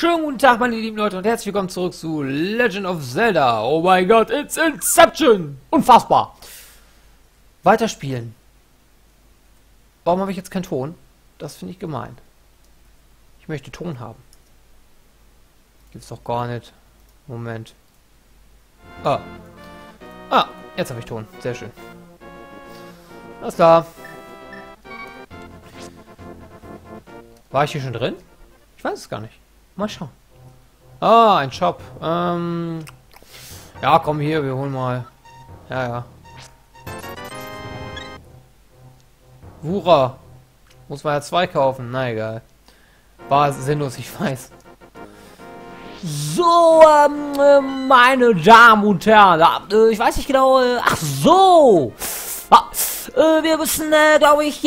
Schönen guten Tag, meine lieben Leute, und herzlich willkommen zurück zu Legend of Zelda. Oh mein Gott, it's Inception! Unfassbar! Weiterspielen. Warum habe ich jetzt keinen Ton? Das finde ich gemein. Ich möchte Ton haben. Gibt's doch gar nicht. Moment. Ah. Ah, jetzt habe ich Ton. Sehr schön. Alles klar. War ich hier schon drin? Ich weiß es gar nicht. Mal schauen. Ah, ein Shop. Ähm, ja, komm hier, wir holen mal. Ja, ja. Wura. Muss man ja zwei kaufen. Na egal. War sinnlos, ich weiß. So, ähm, äh, meine Damen und Herren. Äh, ich weiß nicht genau. Äh, ach so. Ah, äh, wir müssen, äh, glaube ich,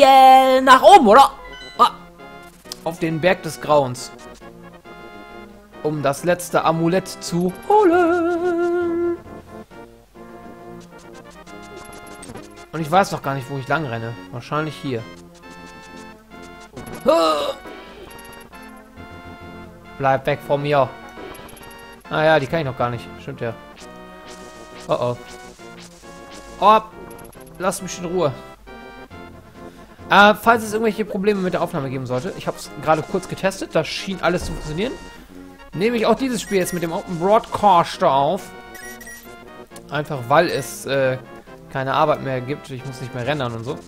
nach oben, oder? Ah, auf den Berg des Grauens um das letzte Amulett zu holen. Und ich weiß noch gar nicht, wo ich lang renne. Wahrscheinlich hier. Bleib weg von mir. Ah ja, die kann ich noch gar nicht. Stimmt ja. Oh oh. Oh, lass mich in Ruhe. Äh, falls es irgendwelche Probleme mit der Aufnahme geben sollte, ich habe es gerade kurz getestet, das schien alles zu funktionieren nehme ich auch dieses Spiel jetzt mit dem Open Broadcaster auf. Einfach weil es äh, keine Arbeit mehr gibt. Ich muss nicht mehr rendern und so.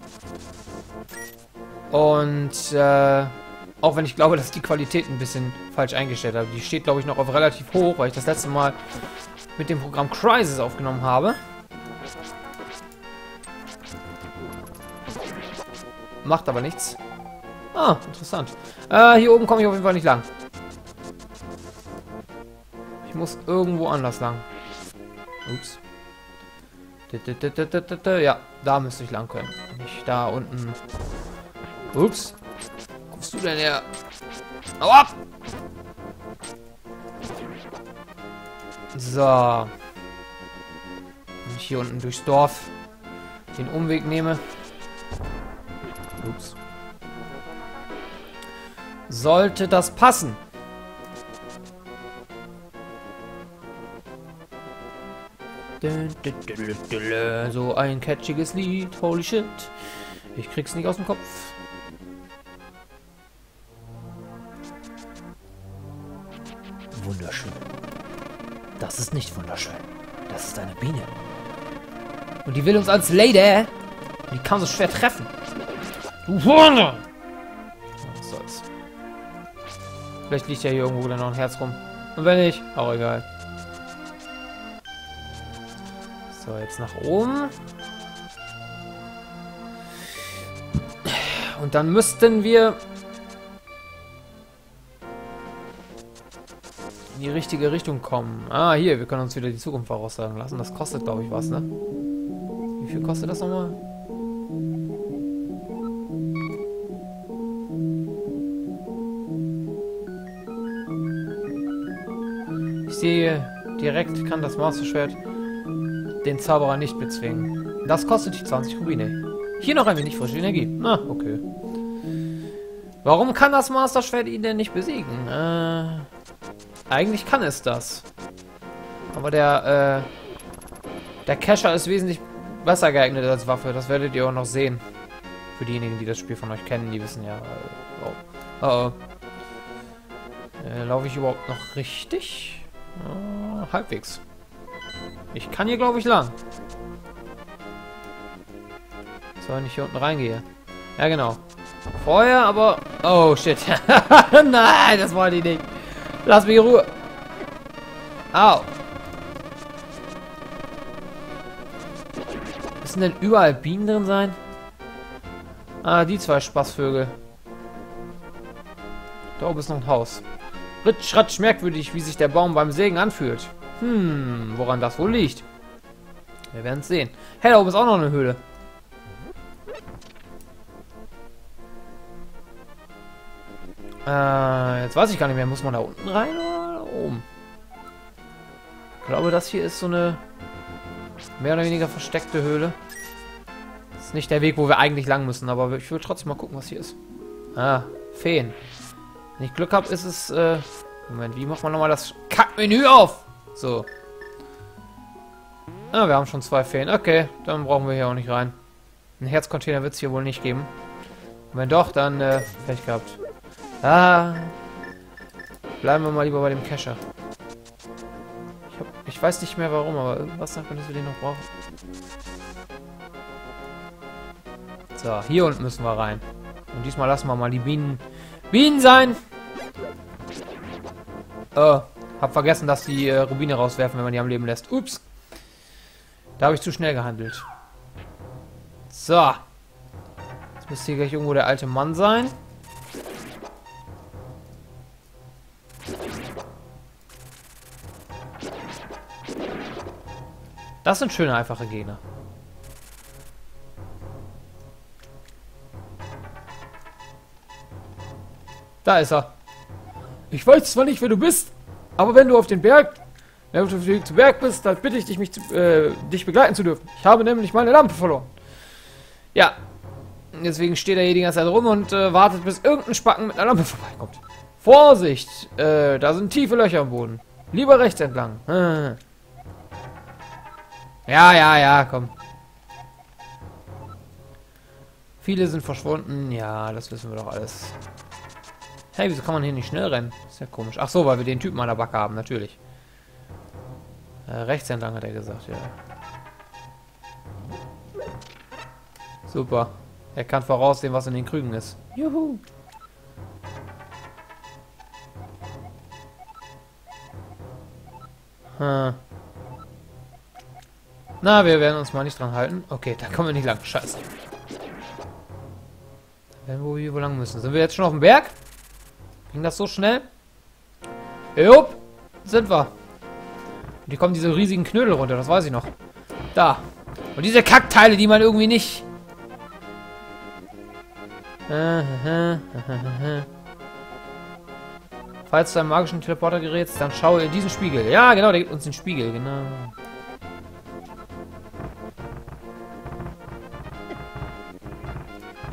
Und äh, auch wenn ich glaube, dass die Qualität ein bisschen falsch eingestellt habe. Die steht, glaube ich, noch auf relativ hoch, weil ich das letzte Mal mit dem Programm Crisis aufgenommen habe. Macht aber nichts. Ah, interessant. Äh, hier oben komme ich auf jeden Fall nicht lang. Ich muss irgendwo anders lang. Ups. Ja, da müsste ich lang können. Nicht da unten. Ups. Kommst du denn her? Hau ab! So. Wenn ich hier unten durchs Dorf den Umweg nehme. Ups. Sollte das passen? So ein catchiges Lied. Holy shit. Ich krieg's nicht aus dem Kopf. Wunderschön. Das ist nicht wunderschön. Das ist eine Biene. Und die will uns als Lady. Die kann so schwer treffen. Du Hunde! Was soll's. Vielleicht liegt ja hier irgendwo dann noch ein Herz rum. Und wenn nicht, auch egal. So, jetzt nach oben. Und dann müssten wir in die richtige Richtung kommen. Ah, hier, wir können uns wieder die Zukunft voraussagen lassen. Das kostet, glaube ich, was, ne? Wie viel kostet das nochmal? Ich sehe direkt, kann das Master Schwert den Zauberer nicht bezwingen. Das kostet dich 20 Rubine. Hier noch ein wenig frische Energie. Na, okay. Warum kann das Master Schwert ihn denn nicht besiegen? Äh, eigentlich kann es das. Aber der, äh, der Kescher ist wesentlich besser geeignet als Waffe. Das werdet ihr auch noch sehen. Für diejenigen, die das Spiel von euch kennen, die wissen ja. Äh, oh. oh, oh. Äh, Laufe ich überhaupt noch richtig? Oh, halbwegs. Ich kann hier, glaube ich, lang. So, wenn ich hier unten reingehe. Ja, genau. Vorher, aber... Oh, shit. Nein, das wollte ich nicht. Lass mich in Ruhe. Au. Müssen denn überall Bienen drin sein? Ah, die zwei Spaßvögel. Da oben ist noch ein Haus. Ritsch, ratsch, merkwürdig, wie sich der Baum beim Sägen anfühlt. Hm, woran das wohl liegt? Wir werden es sehen. Hey, da oben ist auch noch eine Höhle. Äh, jetzt weiß ich gar nicht mehr. Muss man da unten rein oder oben? Ich glaube, das hier ist so eine mehr oder weniger versteckte Höhle. Das ist nicht der Weg, wo wir eigentlich lang müssen, aber ich will trotzdem mal gucken, was hier ist. Ah, Feen. Wenn ich Glück habe, ist es äh, Moment, wie macht man nochmal das Kackmenü auf? So. Ah, wir haben schon zwei Feen. Okay, dann brauchen wir hier auch nicht rein. Ein Herzcontainer wird es hier wohl nicht geben. Und wenn doch, dann äh, Pech gehabt. Ah. Bleiben wir mal lieber bei dem Kescher. Ich, ich weiß nicht mehr warum, aber irgendwas sagt man, dass wir den noch brauchen. So, hier unten müssen wir rein. Und diesmal lassen wir mal die Bienen Bienen sein. Oh, hab vergessen, dass die äh, Rubine rauswerfen, wenn man die am Leben lässt. Ups. Da habe ich zu schnell gehandelt. So. Jetzt müsste hier gleich irgendwo der alte Mann sein. Das sind schöne, einfache Gegner. Da ist er. Ich weiß zwar nicht, wer du bist, aber wenn du auf den Berg, wenn du auf dem Weg zum Berg bist, dann bitte ich dich, mich zu, äh, dich begleiten zu dürfen. Ich habe nämlich meine Lampe verloren. Ja. Deswegen steht er hier die ganze Zeit rum und äh, wartet, bis irgendein Spacken mit einer Lampe vorbeikommt. Vorsicht! Äh, da sind tiefe Löcher am Boden. Lieber rechts entlang. Ja, ja, ja, komm. Viele sind verschwunden. Ja, das wissen wir doch alles. Hey, wieso kann man hier nicht schnell rennen? Ist ja komisch. Ach so, weil wir den Typen an der Backe haben, natürlich. Äh, rechts entlang hat er gesagt, ja. Super. Er kann voraussehen, was in den Krügen ist. Juhu. Hm. Na, wir werden uns mal nicht dran halten. Okay, da kommen wir nicht lang. Scheiße. Wenn wir hier wo lang müssen. Sind wir jetzt schon auf dem Berg? Ging das so schnell? Jupp, sind wir. Und hier kommen diese riesigen Knödel runter, das weiß ich noch. Da. Und diese Kackteile, die man irgendwie nicht... Falls du einen magischen Teleporter gerätst, dann schau in diesen Spiegel. Ja, genau, der gibt uns den Spiegel, genau.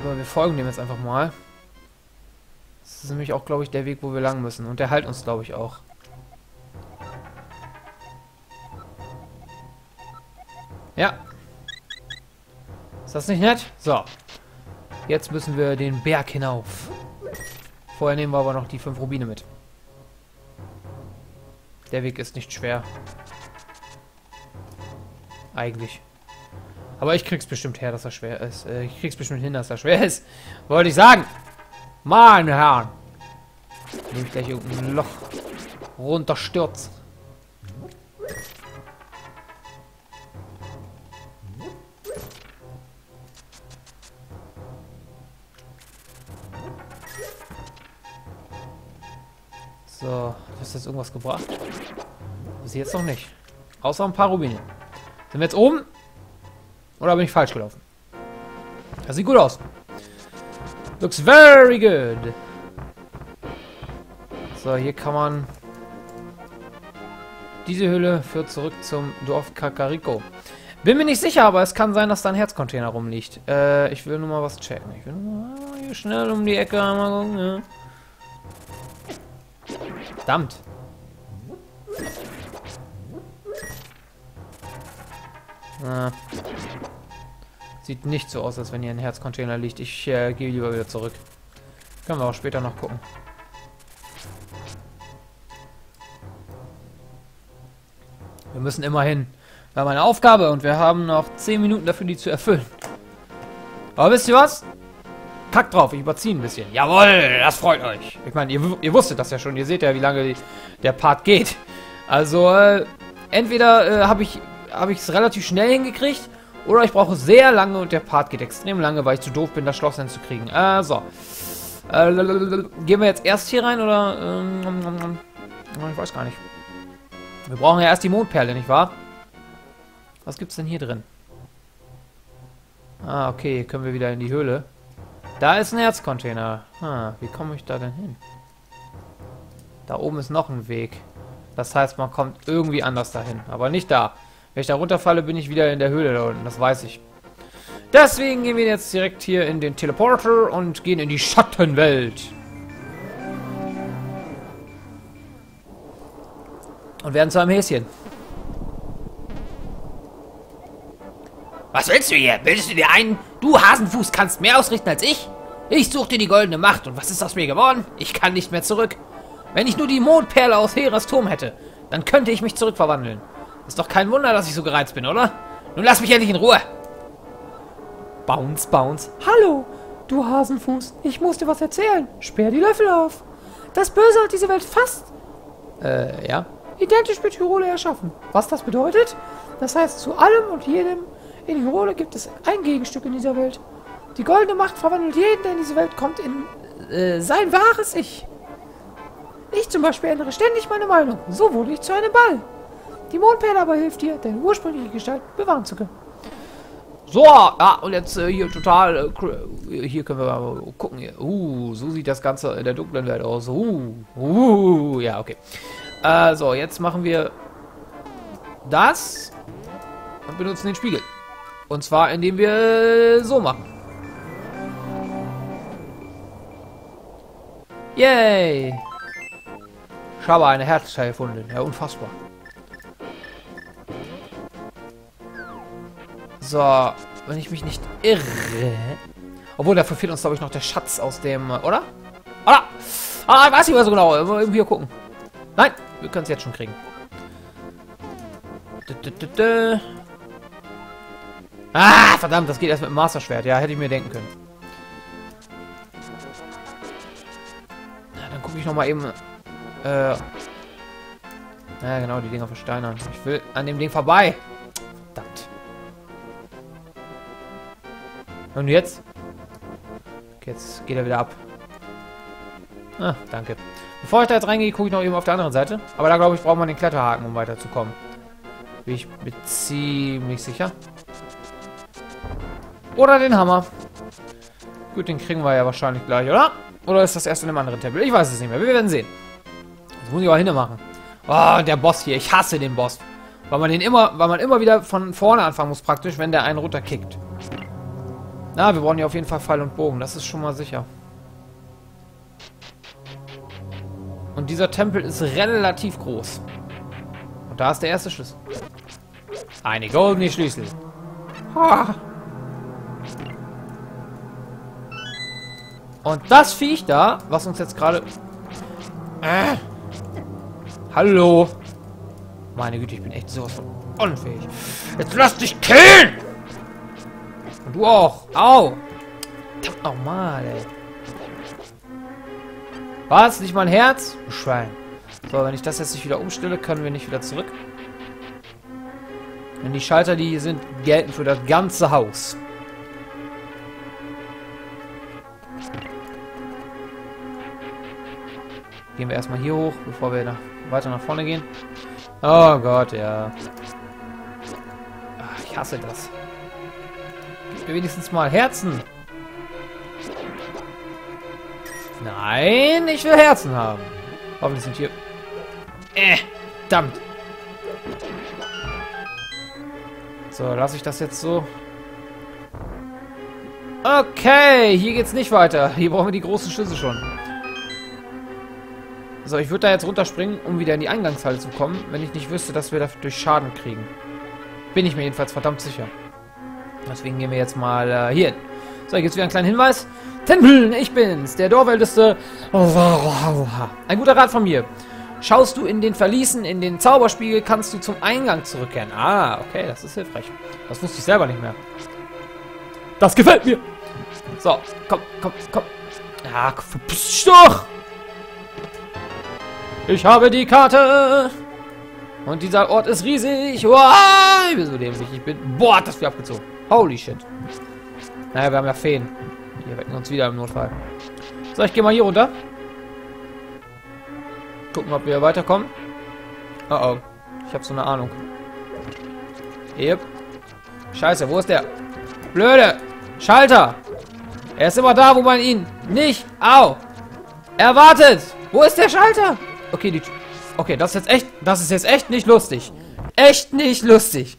So, wir folgen dem jetzt einfach mal. Das ist nämlich auch, glaube ich, der Weg, wo wir lang müssen. Und der halt uns, glaube ich, auch. Ja. Ist das nicht nett? So. Jetzt müssen wir den Berg hinauf. Vorher nehmen wir aber noch die fünf Rubine mit. Der Weg ist nicht schwer. Eigentlich. Aber ich krieg's bestimmt her, dass er schwer ist. Äh, ich krieg's bestimmt hin, dass er schwer ist. Wollte ich sagen. Meine Herren. Nehme ich gleich irgendein Loch runterstürzt. So, hast du jetzt irgendwas gebracht? Bis jetzt noch nicht. Außer ein paar Rubine. Sind wir jetzt oben? Oder bin ich falsch gelaufen? Das sieht gut aus. Looks very good. So, hier kann man... Diese Hülle führt zurück zum Dorf Kakariko. Bin mir nicht sicher, aber es kann sein, dass da ein Herzcontainer rumliegt. Äh, ich will nur mal was checken. Ich will nur mal hier schnell um die Ecke einmal gucken. Ja. Verdammt. Ah. Sieht nicht so aus, als wenn hier ein Herzcontainer liegt. Ich äh, gehe lieber wieder zurück. Können wir auch später noch gucken. Wir müssen immerhin. Wir haben eine Aufgabe und wir haben noch 10 Minuten dafür, die zu erfüllen. Aber wisst ihr was? Packt drauf, ich überziehe ein bisschen. Jawohl, das freut euch. Ich meine, ihr, ihr, wusstet das ja schon. Ihr seht ja, wie lange die, der Part geht. Also, äh, entweder äh, habe ich es relativ schnell hingekriegt oder ich brauche sehr lange und der Part geht extrem lange, weil ich zu doof bin, das Schloss hinzukriegen. Äh, so. Äh, gehen wir jetzt erst hier rein oder... Ähm, ich weiß gar nicht. Wir brauchen ja erst die Mondperle, nicht wahr? Was gibt's denn hier drin? Ah, okay, können wir wieder in die Höhle. Da ist ein Herzcontainer. Ah, wie komme ich da denn hin? Da oben ist noch ein Weg. Das heißt, man kommt irgendwie anders dahin. Aber nicht da. Wenn ich da runterfalle, bin ich wieder in der Höhle da unten. Das weiß ich. Deswegen gehen wir jetzt direkt hier in den Teleporter und gehen in die Schattenwelt. Und werden zu einem Häschen. Was willst du hier? Bildest du dir ein, du Hasenfuß kannst mehr ausrichten als ich? Ich suchte die goldene Macht und was ist aus mir geworden? Ich kann nicht mehr zurück. Wenn ich nur die Mondperle aus Heras Turm hätte, dann könnte ich mich zurückverwandeln. Ist doch kein Wunder, dass ich so gereizt bin, oder? Nun lass mich endlich in Ruhe. Bounce, bounce. Hallo, du Hasenfuß. Ich muss dir was erzählen. Sperr die Löffel auf. Das Böse hat diese Welt fast, äh, ja, identisch mit Hyrule erschaffen. Was das bedeutet? Das heißt, zu allem und jedem in Hyrule gibt es ein Gegenstück in dieser Welt. Die goldene Macht verwandelt jeden, der in diese Welt kommt, in äh, sein wahres Ich. Ich zum Beispiel ändere ständig meine Meinung. So wurde ich zu einem Ball. Die Mondperle aber hilft dir, deine ursprüngliche Gestalt bewahren zu können. So, ja, und jetzt äh, hier total, äh, hier können wir mal gucken. Hier. Uh, so sieht das Ganze in der dunklen Welt aus. Uh, uh, ja, okay. Äh, so, jetzt machen wir das und benutzen den Spiegel. Und zwar, indem wir so machen. Yay! Ich habe eine Herzteil gefunden. Ja, unfassbar. So, wenn ich mich nicht irre. Obwohl, dafür fehlt uns, glaube ich, noch der Schatz aus dem... Oder? Oder? Ah, ich weiß nicht mehr so genau. Irgendwie hier gucken. Nein, wir können es jetzt schon kriegen. Ah, verdammt, das geht erst mit dem Master-Schwert. Ja, hätte ich mir denken können. Na, dann gucke ich noch mal eben... Äh... Ja, genau, die Dinger versteinern. Ich will an dem Ding vorbei. Und jetzt? Jetzt geht er wieder ab. Ah, danke. Bevor ich da jetzt reingehe, gucke ich noch eben auf der anderen Seite. Aber da, glaube ich, braucht man den Kletterhaken, um weiterzukommen. Bin ich mir ziemlich sicher. Oder den Hammer. Gut, den kriegen wir ja wahrscheinlich gleich, oder? Oder ist das erst in einem anderen Tempel? Ich weiß es nicht mehr. Wir werden sehen. Das muss ich auch hinne machen. Oh, der Boss hier. Ich hasse den Boss. Weil man den immer, weil man immer wieder von vorne anfangen muss, praktisch, wenn der einen runterkickt. Na, wir brauchen ja auf jeden Fall Pfeil und Bogen. Das ist schon mal sicher. Und dieser Tempel ist relativ groß. Und da ist der erste Schlüssel. Eine goldene Schlüssel. Ha. Und das Viech da, was uns jetzt gerade... Äh. Hallo. Meine Güte, ich bin echt sowas von unfähig. Jetzt lass dich killen! Du auch. Au! Verdammt nochmal, ey. Was? Nicht mein Herz? Du Schwein. So, wenn ich das jetzt nicht wieder umstelle, können wir nicht wieder zurück. Denn die Schalter, die sind, gelten für das ganze Haus. Gehen wir erstmal hier hoch, bevor wir nach, weiter nach vorne gehen. Oh Gott, ja. Ach, ich hasse das. Gib mir wenigstens mal Herzen. Nein, ich will Herzen haben. Hoffentlich sind hier... Äh, verdammt. So, lasse ich das jetzt so. Okay, hier geht's nicht weiter. Hier brauchen wir die großen Schlüssel schon. So, ich würde da jetzt runterspringen, um wieder in die Eingangshalle zu kommen, wenn ich nicht wüsste, dass wir dadurch Schaden kriegen. Bin ich mir jedenfalls verdammt sicher. Deswegen gehen wir jetzt mal äh, hier hin. So, hier gibt es wieder einen kleinen Hinweis. Tempel, ich bin's, der Dorfälteste. Ein guter Rat von mir. Schaust du in den Verließen, in den Zauberspiegel, kannst du zum Eingang zurückkehren. Ah, okay, das ist hilfreich. Das wusste ich selber nicht mehr. Das gefällt mir. So, komm, komm, komm. Ja, verpiss doch. Ich habe die Karte. Und dieser Ort ist riesig. Wow, ich bin so dämlich. Ich bin... Boah, hat das viel abgezogen. Holy shit. Naja, wir haben ja Feen. Die wecken uns wieder im Notfall. So, ich gehe mal hier runter. Gucken, ob wir weiterkommen. Oh oh. Ich habe so eine Ahnung. Yep. Scheiße, wo ist der? Blöde. Schalter. Er ist immer da, wo man ihn nicht... Au. Erwartet. Wo ist der Schalter? Okay, die... Okay, das ist jetzt echt... Das ist jetzt echt nicht lustig. Echt nicht lustig.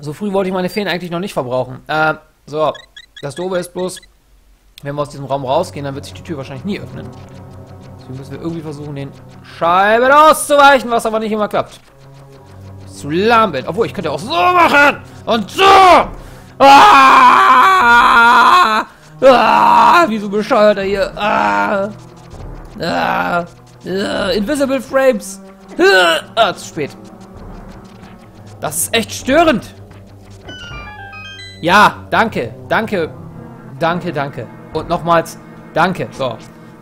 So früh wollte ich meine Feen eigentlich noch nicht verbrauchen. Äh, so. Das Dobe ist bloß, wenn wir aus diesem Raum rausgehen, dann wird sich die Tür wahrscheinlich nie öffnen. Deswegen müssen wir irgendwie versuchen, den Scheiben auszuweichen, was aber nicht immer klappt. Zu lahm. Obwohl, ich könnte auch so machen. Und so. Ah! Ah! Wie so bescheuert hier. Ah! Ah! ah! Invisible Frames. Ah, zu spät. Das ist echt störend. Ja, danke. Danke. Danke, danke. Und nochmals, danke. So.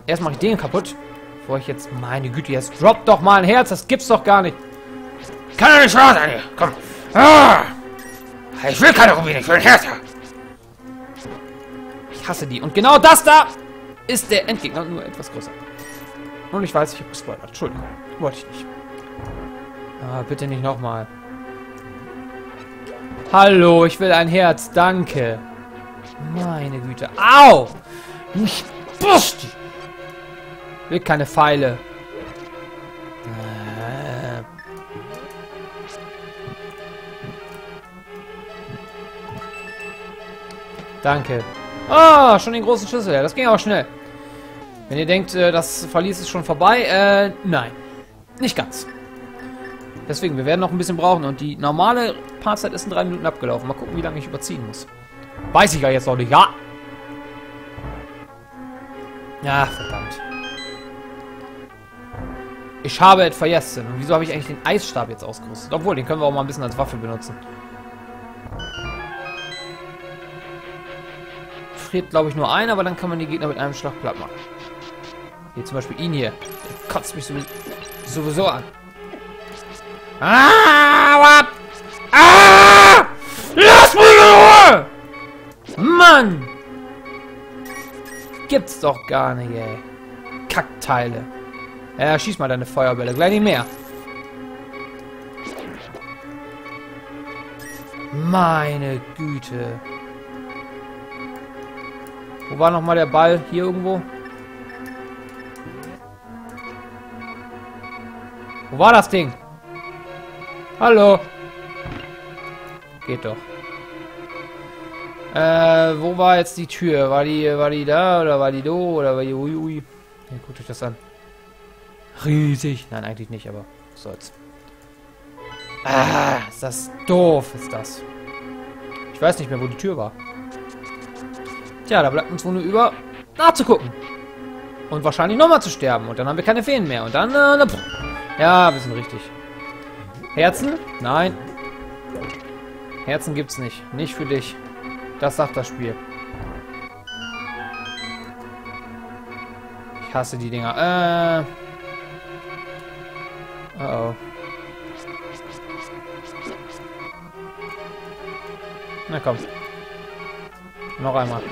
Erst mache ich den kaputt. Bevor ich jetzt... Meine Güte, jetzt droppt doch mal ein Herz. Das gibt's doch gar nicht. Kann doch nicht wahr sein. Komm. Ah. Ich will keine Rubine. Ich will ein Herz. Ich hasse die. Und genau das da ist der Endgegner. Nur etwas größer. Und ich weiß, ich habe gespoilert. Entschuldigung. Wollte ich nicht. Ah, bitte nicht nochmal. Hallo, ich will ein Herz. Danke. Meine Güte. Au! Du Spasti! Will keine Pfeile. Äh. Danke. Ah, schon den großen Schlüssel. Das ging auch schnell. Wenn ihr denkt, äh, das Verlies ist schon vorbei, äh, nein. Nicht ganz. Deswegen, wir werden noch ein bisschen brauchen und die normale Partzeit ist in drei Minuten abgelaufen. Mal gucken, wie lange ich überziehen muss. Weiß ich ja jetzt noch nicht. Ja! Ja, verdammt. Ich habe etwas vergessen. Und wieso habe ich eigentlich den Eisstab jetzt ausgerüstet? Obwohl, den können wir auch mal ein bisschen als Waffe benutzen. Friert, glaube ich, nur ein, aber dann kann man die Gegner mit einem Schlag platt machen. Hier zum Beispiel ihn hier. Der kotzt mich sowieso an. Ah! Ah! Lass mich in Ruhe! Mann! Gibt's doch gar nicht, ey. Kackteile. Ja, schieß mal deine Feuerbälle. Gleich nicht mehr. Meine Güte. Wo war nochmal der Ball? Hier irgendwo? Wo war das Ding? Hallo. Geht doch. Äh, wo war jetzt die Tür? War die, war die da oder war die do oder war die ui ui? Ja, guckt euch das an. Riesig. Nein, eigentlich nicht, aber was soll's. Ah, ist das doof, ist das. Ich weiß nicht mehr, wo die Tür war. Tja, da bleibt uns wohl nur über, nachzugucken. Und wahrscheinlich nochmal zu sterben. Und dann haben wir keine Feen mehr. Und dann, äh, ja, wir sind richtig. Herzen? Nein. Herzen gibt's nicht. Nicht für dich. Das sagt das Spiel. Ich hasse die Dinger. Äh. Uh oh. Na komm. Noch einmal.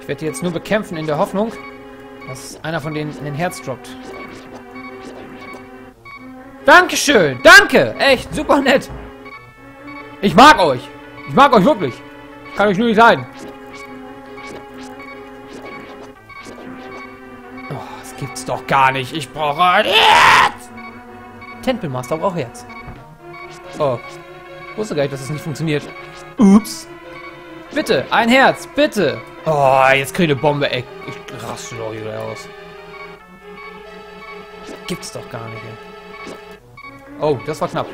Ich werde die jetzt nur bekämpfen in der Hoffnung, dass einer von denen in den Herz droppt. Dankeschön! Danke! Echt, super nett! Ich mag euch! Ich mag euch wirklich! Ich kann euch nur nicht leiden. gibt's doch gar nicht. Ich brauche ein Herz. Tempelmaster braucht Herz. Oh. Wusste gar nicht, dass es das nicht funktioniert. Ups. Bitte, ein Herz, bitte. Oh, jetzt kriege ich eine Bombe, ey. Ich raste doch hier aus. Gibt's doch gar nicht, ey. Oh, das war knapp.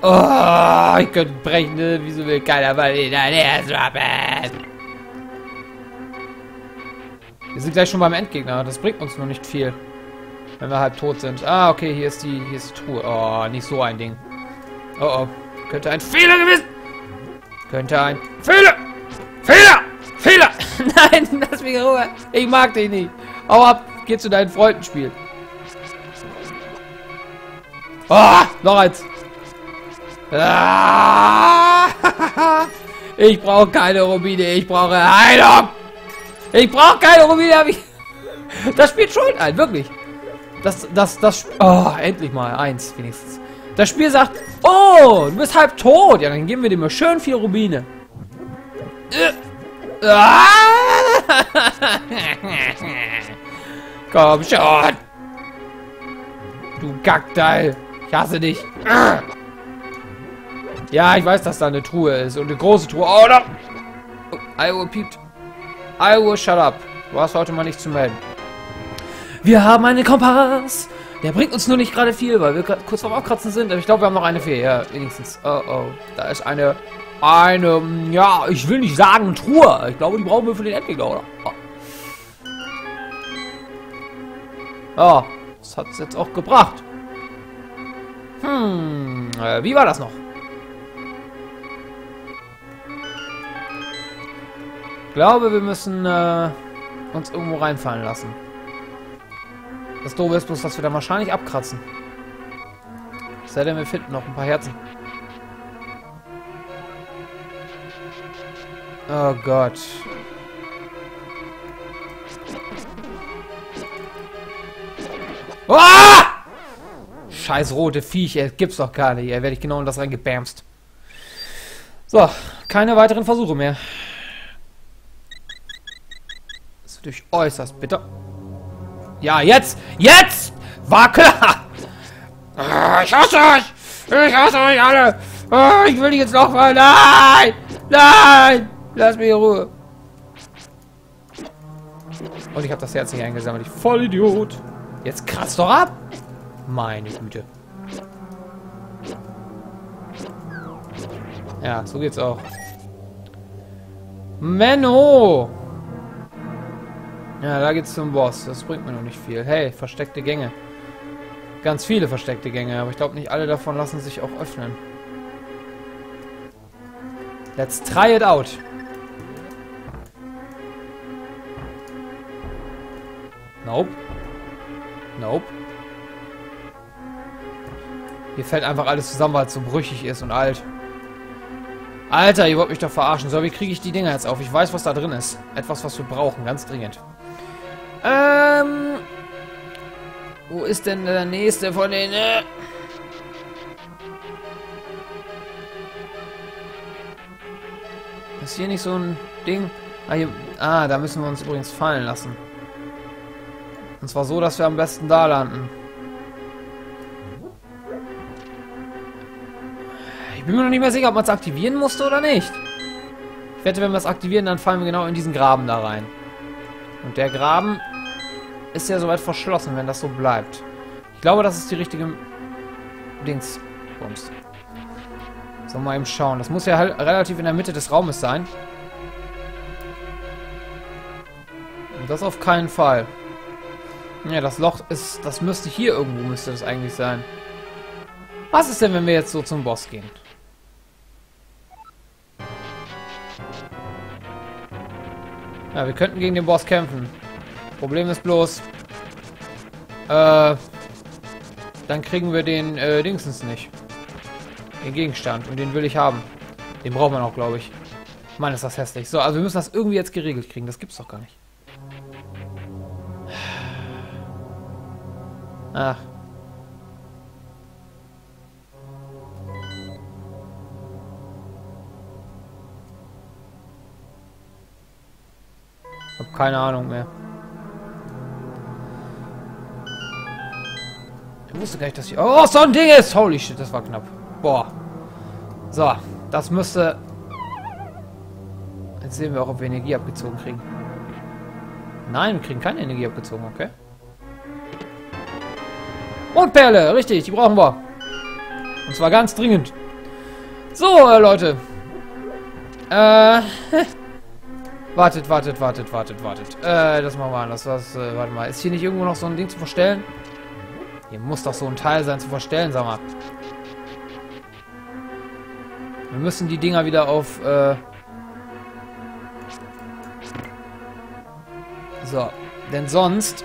Oh, ich könnte brechen, ne? Wieso will keiner mal in ein Herz droppen? Wir sind gleich schon beim Endgegner. Das bringt uns nur nicht viel. Wenn wir halb tot sind. Ah, okay, hier ist die, hier ist die Truhe. Oh, nicht so ein Ding. Oh, oh. Könnte ein Fehler gewesen. Könnte ein Fehler. Fehler. Fehler. Nein, lass mich in Ruhe. Ich mag dich nicht. Hau ab. Geh zu deinen Freunden spielen. Oh, noch eins. Ah, ich brauche keine Rubine. Ich brauche Heilung. Ich brauche keine Rubine. Das spielt Schuld ein, wirklich. Das, das, das. Oh, endlich mal eins wenigstens. Das Spiel sagt, oh, du bist halb tot. Ja, dann geben wir dir mal schön viel Rubine. Komm schon. Du Kackteil. Ich hasse dich. Ja, ich weiß, dass da eine Truhe ist. Und eine große Truhe. Oh, da. Iowa piept. Iowa, shut up. Du hast heute mal nicht zu melden. Wir haben einen Kompass. Der bringt uns nur nicht gerade viel, weil wir kurz vorm Abkratzen sind. Aber ich glaube, wir haben noch eine Fee. Ja, wenigstens. Oh, oh. Da ist eine... Eine... Ja, ich will nicht sagen Truhe. Ich glaube, die brauchen wir für den Endgegner, oder? Oh. oh. Das hat es jetzt auch gebracht. Hm, äh, wie war das noch? Ich glaube, wir müssen äh, uns irgendwo reinfallen lassen. Das Doofe ist bloß, dass wir da wahrscheinlich abkratzen. Sei denn, wir finden noch ein paar Herzen. Oh Gott. Ah! Scheiß rote Viecher, gibt's doch gar nicht. Ey, werde ich genau in das reingebamst. So, keine weiteren Versuche mehr. Das ist natürlich äußerst bitter. Ja, jetzt! Jetzt! War klar! Ah, ich hasse euch! Ich hasse euch alle! Ah, ich will jetzt noch mal. Nein! Nein! Lass mich in Ruhe. Und ich habe das Herz nicht eingesammelt. Ich Vollidiot. Jetzt kratzt doch ab! Meine Güte. Ja, so geht's auch. Menno! Ja, da geht's zum Boss. Das bringt mir noch nicht viel. Hey, versteckte Gänge. Ganz viele versteckte Gänge, aber ich glaube nicht alle davon lassen sich auch öffnen. Let's try it out. Nope. Nope. Hier fällt einfach alles zusammen, weil es so brüchig ist und alt. Alter, ihr wollt mich doch verarschen. So, wie kriege ich die Dinger jetzt auf? Ich weiß, was da drin ist. Etwas, was wir brauchen, ganz dringend. Ähm... Wo ist denn der nächste von den... Äh? Ist hier nicht so ein Ding? Ah, hier, ah, da müssen wir uns übrigens fallen lassen. Und zwar so, dass wir am besten da landen. Bin mir noch nicht mehr sicher, ob man es aktivieren musste oder nicht. Ich wette, wenn wir es aktivieren, dann fallen wir genau in diesen Graben da rein. Und der Graben ist ja soweit verschlossen, wenn das so bleibt. Ich glaube, das ist die richtige Dings. Bums. So, mal eben schauen. Das muss ja halt relativ in der Mitte des Raumes sein. Und das auf keinen Fall. Ja, das Loch ist... Das müsste hier irgendwo müsste das eigentlich sein. Was ist denn, wenn wir jetzt so zum Boss gehen? Ja, wir könnten gegen den Boss kämpfen. Problem ist bloß... Äh... Dann kriegen wir den äh, Dingsens nicht. Den Gegenstand. Und den will ich haben. Den braucht man auch, glaube ich. Mann, ist das hässlich. So, also wir müssen das irgendwie jetzt geregelt kriegen. Das gibt's doch gar nicht. Ach. Hab keine Ahnung mehr. Ich wusste gar nicht, dass ich... Oh, so ein Ding ist! Holy shit, das war knapp. Boah. So, das müsste... Jetzt sehen wir auch, ob wir Energie abgezogen kriegen. Nein, wir kriegen keine Energie abgezogen, okay. Mondperle, richtig, die brauchen wir. Und zwar ganz dringend. So, äh, Leute. Äh... wartet, wartet, wartet, wartet, wartet. Äh, das machen wir anders. Was, äh, warte mal. Ist hier nicht irgendwo noch so ein Ding zu verstellen? Hier muss doch so ein Teil sein zu verstellen, sag mal. Wir müssen die Dinger wieder auf, äh... So. Denn sonst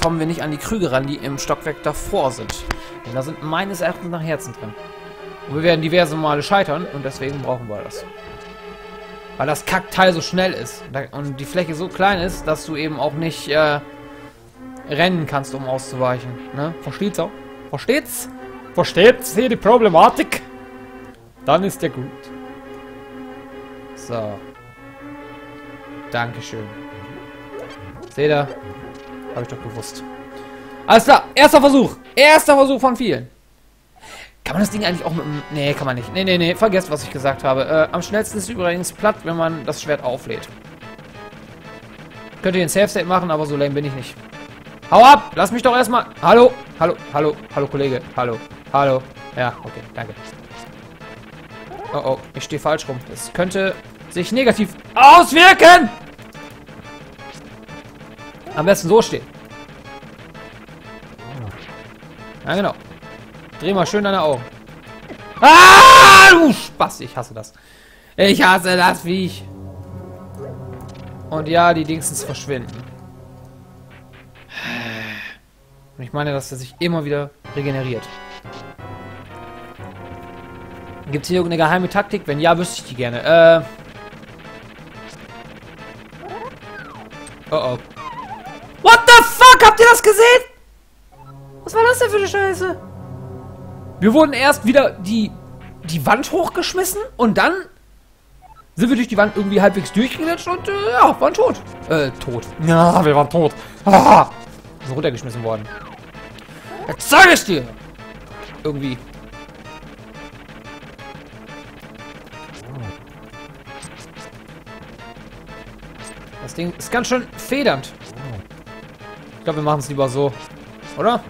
kommen wir nicht an die Krüge ran, die im Stockwerk davor sind. Denn da sind meines Erachtens nach Herzen drin. Und wir werden diverse Male scheitern und deswegen brauchen wir das. Weil das Kackteil so schnell ist und die Fläche so klein ist, dass du eben auch nicht äh, rennen kannst, um auszuweichen. Ne? Versteht's auch? Versteht's? Versteht's hier die Problematik? Dann ist der gut. So. Dankeschön. Seht ihr? Habe ich doch gewusst. Alles klar, erster Versuch. Erster Versuch von vielen. Kann man das Ding eigentlich auch mit dem... Nee, kann man nicht. Nee, nee, nee, vergesst, was ich gesagt habe. Äh, am schnellsten ist übrigens platt, wenn man das Schwert auflädt. Könnt ihr den Safe State machen, aber so lame bin ich nicht. Hau ab! Lass mich doch erstmal... Hallo? Hallo? Hallo? Hallo, Kollege? Hallo? Hallo? Ja, okay, danke. Oh, oh, ich stehe falsch rum. Das könnte sich negativ auswirken! Am besten so stehen. Ja, genau. Dreh mal schön deine Augen. Ah, du Spaß, ich hasse das. Ich hasse das Viech. Und ja, die Dingsens verschwinden. Und ich meine, dass er sich immer wieder regeneriert. Gibt es hier irgendeine geheime Taktik? Wenn ja, wüsste ich die gerne. Äh. Oh oh. What the fuck? Habt ihr das gesehen? Was war das denn für eine Scheiße? Wir wurden erst wieder die, die Wand hochgeschmissen und dann sind wir durch die Wand irgendwie halbwegs durchgeglitscht und äh, ja, waren tot. Äh, tot. Ja, wir waren tot. Ah, sind runtergeschmissen worden. Jetzt sag ich dir! Irgendwie. Das Ding ist ganz schön federnd. Ich glaube, wir machen es lieber so. Oder?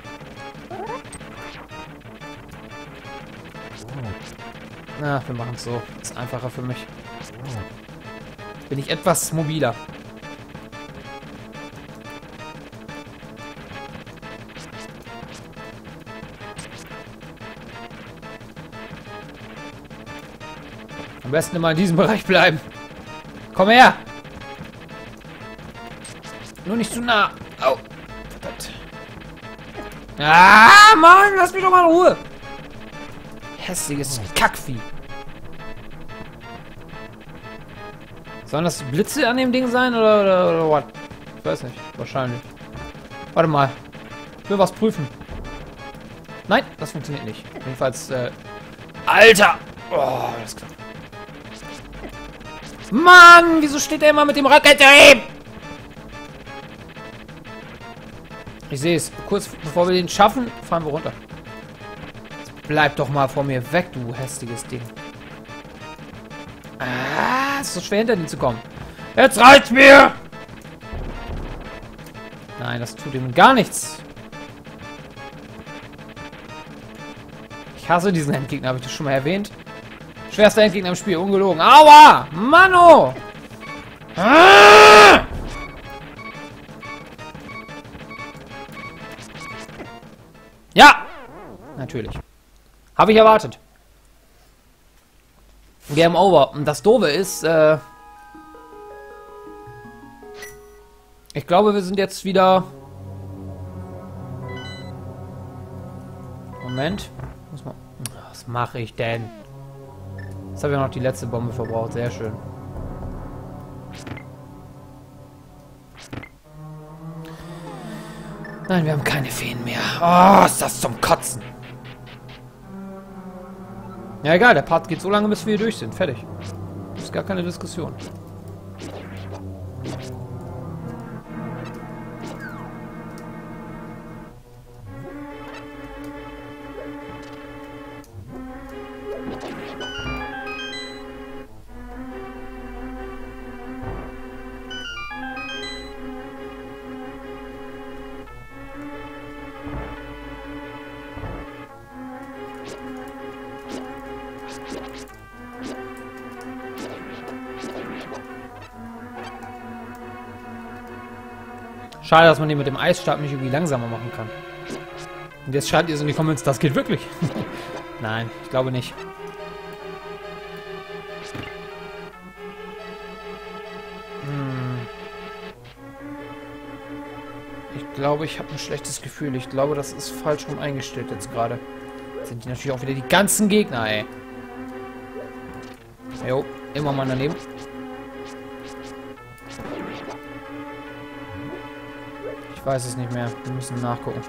Na, wir machen es so. Ist einfacher für mich. Bin ich etwas mobiler. Am besten immer in diesem Bereich bleiben. Komm her! Nur nicht zu nah. Oh. Verdammt. Ah, Mann, lass mich doch mal in Ruhe. Hässliches Kackvieh. Sollen das Blitze an dem Ding sein oder, oder, oder what? Ich weiß nicht. Wahrscheinlich. Warte mal. Ich will was prüfen. Nein, das funktioniert nicht. Jedenfalls, äh... Alter! Oh, alles klar. Mann, wieso steht er immer mit dem Racketrieb? Ich sehe es. Kurz bevor wir den schaffen, fahren wir runter. Bleib doch mal vor mir weg, du hässliches Ding. Ah, ist so schwer hinter den zu kommen. Jetzt reicht mir! Nein, das tut ihm gar nichts. Ich hasse diesen Endgegner, habe ich das schon mal erwähnt. Schwerster Endgegner im Spiel, ungelogen. Aua! Mano! Ah! Ja! Natürlich. Habe ich erwartet. Game over. Und das Doofe ist, äh ich glaube, wir sind jetzt wieder... Moment. Was mache ich denn? Jetzt habe ich noch die letzte Bombe verbraucht. Sehr schön. Nein, wir haben keine Feen mehr. Oh, ist das zum Kotzen. Ja, egal. Der Part geht so lange, bis wir hier durch sind. Fertig. Ist gar keine Diskussion. Schade, dass man den mit dem Eisstab nicht irgendwie langsamer machen kann. Und jetzt schreibt ihr so in die Comments, das geht wirklich. Nein, ich glaube nicht. Hm. Ich glaube, ich habe ein schlechtes Gefühl. Ich glaube, das ist falsch rum eingestellt jetzt gerade. Sind die natürlich auch wieder die ganzen Gegner, ey. Jo, immer mal daneben. Ich weiß es nicht mehr. Wir müssen nachgucken.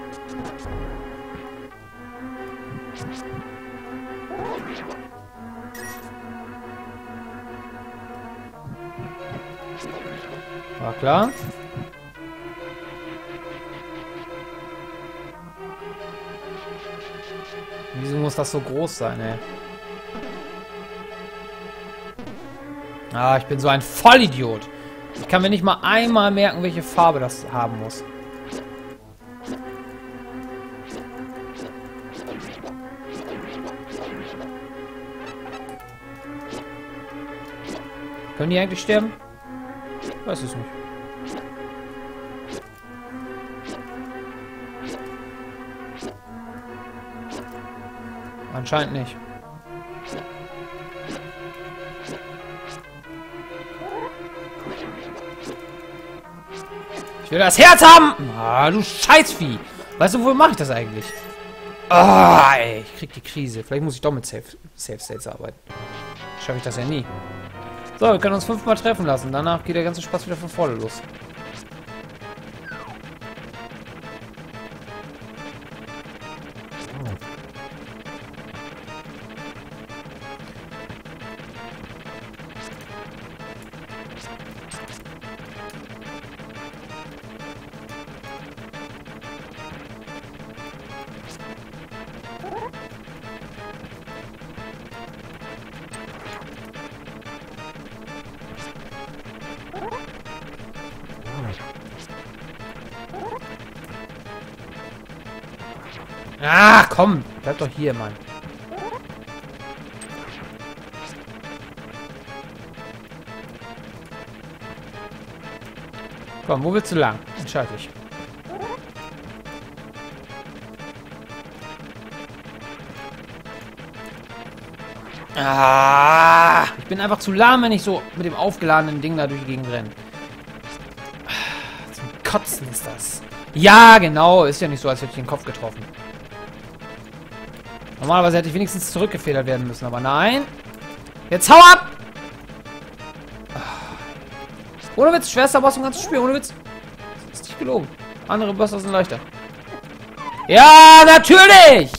War klar. Wieso muss das so groß sein, ey? Ah, ich bin so ein Vollidiot. Ich kann mir nicht mal einmal merken, welche Farbe das haben muss. Können die eigentlich sterben? Weiß es nicht. Anscheinend nicht. Ich will das Herz haben! Ah, du Scheißvieh! Weißt du, wofür mache ich das eigentlich? Ah, ey, ich krieg die Krise. Vielleicht muss ich doch mit Safe, Safe arbeiten. Schaffe ich das ja nie. So, wir können uns fünfmal treffen lassen. Danach geht der ganze Spaß wieder von vorne los. Ah, komm. Bleib doch hier, Mann. Komm, wo willst du lang? Entscheide ich. Ah, ich bin einfach zu lahm, wenn ich so mit dem aufgeladenen Ding da durch die Gegend renne. Zum Kotzen ist das. Ja, genau. Ist ja nicht so, als hätte ich den Kopf getroffen. Normalerweise hätte ich wenigstens zurückgefedert werden müssen, aber nein. Jetzt hau ab! Ohne Witz, schwerster Boss im ganzen Spiel, ohne Witz. Das ist nicht gelogen. Andere Bosser sind leichter. Ja, natürlich!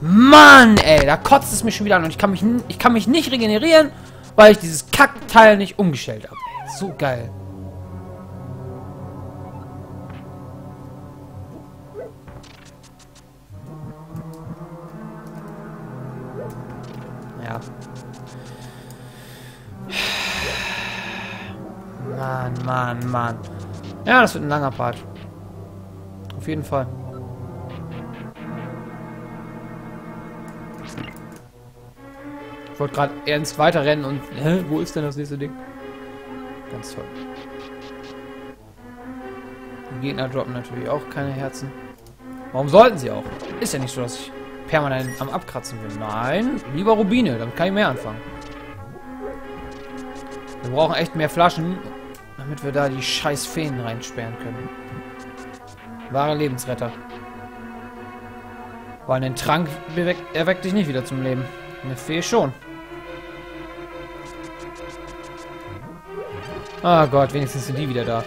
Mann, ey, da kotzt es mich schon wieder an und ich kann mich, ich kann mich nicht regenerieren, weil ich dieses Kackteil nicht umgestellt habe. So geil. Mann, Mann, Mann. Ja, das wird ein langer Part. Auf jeden Fall. Ich wollte gerade ernst weiterrennen und... Hä? Wo ist denn das nächste Ding? Ganz toll. Die Gegner droppen natürlich auch keine Herzen. Warum sollten sie auch? Ist ja nicht so, dass ich permanent am Abkratzen bin. Nein, lieber Rubine, damit kann ich mehr anfangen. Wir brauchen echt mehr Flaschen, damit wir da die scheiß Feen reinsperren können. Wahre Lebensretter. Weil ein Trank erweckt dich nicht wieder zum Leben. Eine Fee schon. Ah oh Gott, wenigstens sind die wieder da.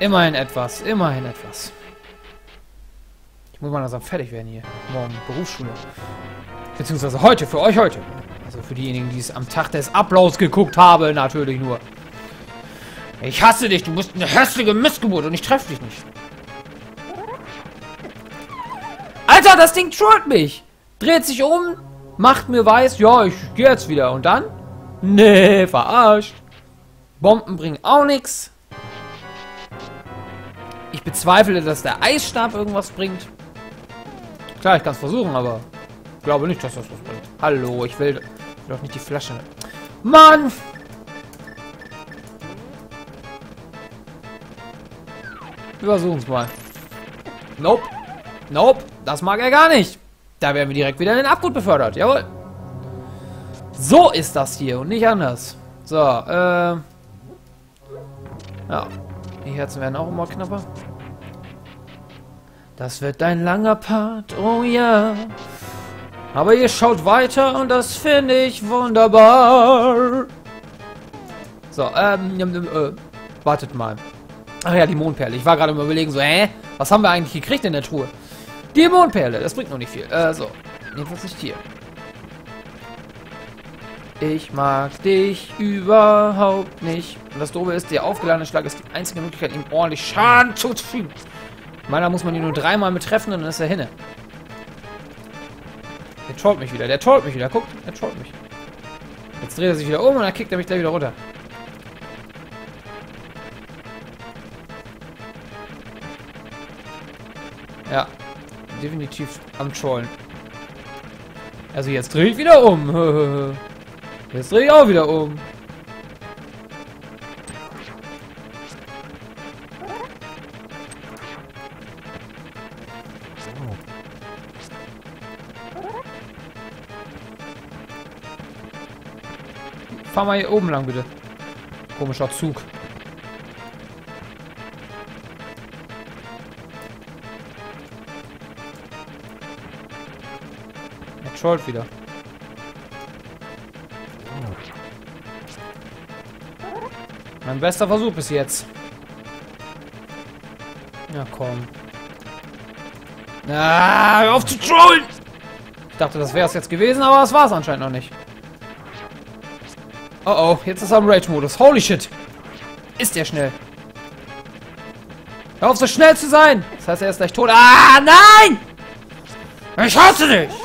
Immerhin etwas, immerhin etwas. Ich muss mal langsam fertig werden hier. Morgen Berufsschule. Beziehungsweise heute, für euch heute. Also für diejenigen, die es am Tag des Uploads geguckt haben, natürlich nur. Ich hasse dich, du bist eine hässliche Missgeburt und ich treffe dich nicht. Alter, das Ding trollt mich. Dreht sich um, macht mir weiß, ja, ich gehe jetzt wieder. Und dann? Nee, verarscht. Bomben bringen auch nichts. Ich bezweifle, dass der Eisstab irgendwas bringt. Klar, ich kann es versuchen, aber ich glaube nicht, dass das was bringt. Hallo, ich will, doch nicht die Flasche. Mann! Versuchen es mal. Nope. Nope. Das mag er gar nicht. Da werden wir direkt wieder in den Abgrund befördert. Jawohl. So ist das hier und nicht anders. So, äh... Ja. Die Herzen werden auch immer knapper. Das wird ein langer Part, oh ja. Aber ihr schaut weiter und das finde ich wunderbar. So, ähm, äh, wartet mal. Ach ja, die Mondperle. Ich war gerade Überlegen, so, hä? Was haben wir eigentlich gekriegt in der Truhe? Die Mondperle, das bringt noch nicht viel. Äh, so. Jedenfalls nicht hier. Ich mag dich überhaupt nicht. Und das Doofe ist, der aufgeladene Schlag ist die einzige Möglichkeit, ihm ordentlich Schaden zuzufügen. Meiner muss man ihn nur dreimal mit treffen und dann ist er hinne. trollt mich wieder. Der trollt mich wieder. Guckt, er trollt mich. Jetzt dreht er sich wieder um und dann kickt er mich gleich wieder runter. Definitiv am Trollen. Also jetzt drehe ich wieder um. Jetzt drehe ich auch wieder um. Fahr mal hier oben lang, bitte. Komischer Zug. Er trollt wieder. Mein bester Versuch bis jetzt. Ja, komm. Ah, auf zu trollen! Ich dachte, das wäre es jetzt gewesen, aber das war es anscheinend noch nicht. Oh oh, jetzt ist er im Rage-Modus. Holy shit. Ist der schnell. Hör auf, so schnell zu sein. Das heißt, er ist gleich tot. Ah, nein! Ich hasse dich!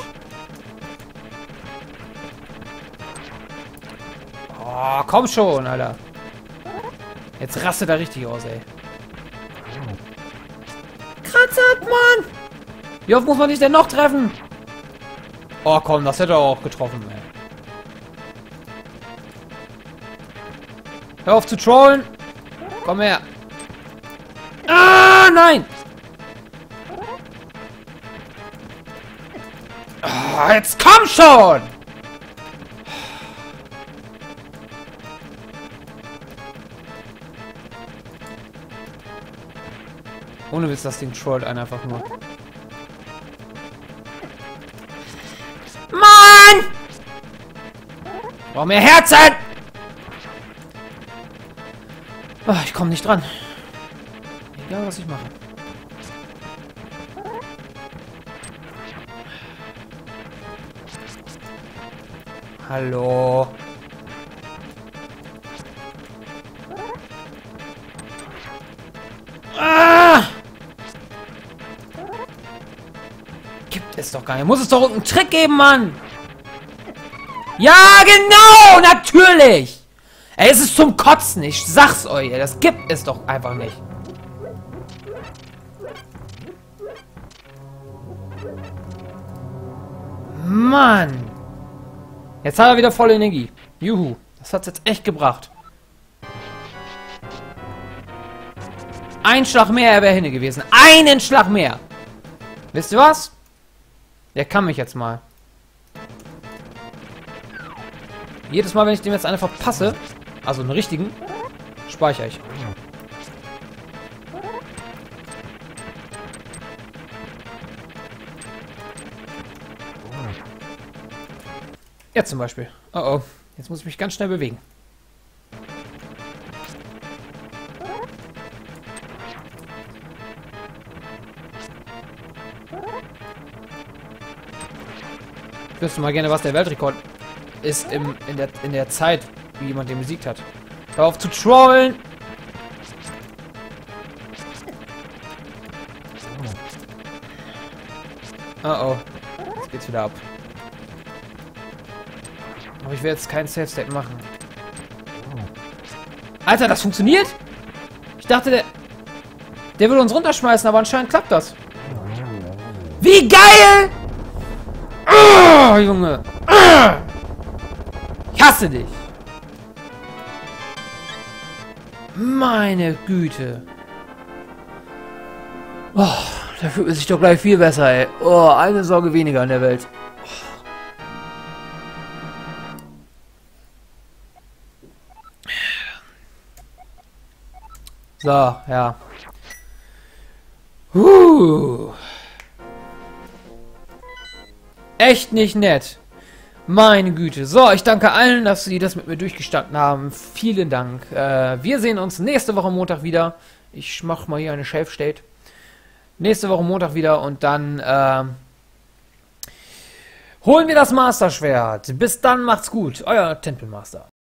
Komm schon, Alter. Jetzt rastet er richtig aus, ey. Kratzert, Mann! Wie oft muss man dich denn noch treffen? Oh, komm, das hätte er auch getroffen, ey. Hör auf zu trollen. Komm her. Ah, nein! Ah, jetzt komm schon! Ohne Witz, das Ding trollt einen einfach nur. Mann! Brauch mehr Herzen! Ach, ich komme nicht dran. Egal, was ich mache. Hallo. Es doch gar nicht. Muss es doch irgendeinen Trick geben, Mann. Ja, genau, natürlich. Ey, es ist zum Kotzen. Ich sag's euch. Das gibt es doch einfach nicht. Mann. Jetzt hat er wieder volle Energie. Juhu. Das hat's jetzt echt gebracht. Ein Schlag mehr, er wäre hinne gewesen. Einen Schlag mehr. Wisst ihr was? Der kann mich jetzt mal. Jedes Mal, wenn ich dem jetzt eine verpasse, also einen richtigen, speichere ich. Jetzt zum Beispiel. Oh oh. Jetzt muss ich mich ganz schnell bewegen. Wüsste mal gerne, was der Weltrekord ist im, in, der, in der Zeit, wie jemand den besiegt hat. Hör auf zu trollen! Oh oh. Jetzt geht's wieder ab. Aber ich will jetzt kein Safe-State machen. Alter, das funktioniert? Ich dachte, der... Der will uns runterschmeißen, aber anscheinend klappt das. Wie geil! Oh, Junge! Ich hasse dich! Meine Güte. Oh, da fühlt man sich doch gleich viel besser, ey. Oh, eine Sorge weniger in der Welt. So, ja. Huh. Echt nicht nett. Meine Güte. So, ich danke allen, dass sie das mit mir durchgestanden haben. Vielen Dank. Äh, wir sehen uns nächste Woche Montag wieder. Ich mache mal hier eine Shelf State. Nächste Woche Montag wieder und dann äh, holen wir das Master Schwert. Bis dann, macht's gut. Euer Tempelmaster.